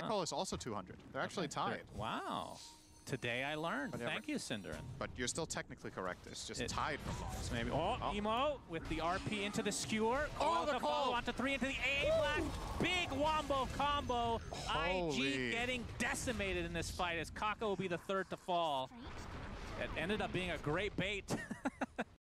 Black Hole is also 200. They're actually tied. Wow. Today I learned. Thank you, Synderen. But you're still technically correct. It's just It- tied for longest. Maybe. Oh, Oh. Emo with the RP into the skewer. Oh, the the call. onto three into the A black. Big wombo combo. Holy. IG getting decimated in this fight as Kaka will be the third to fall. It ended up being a great bait.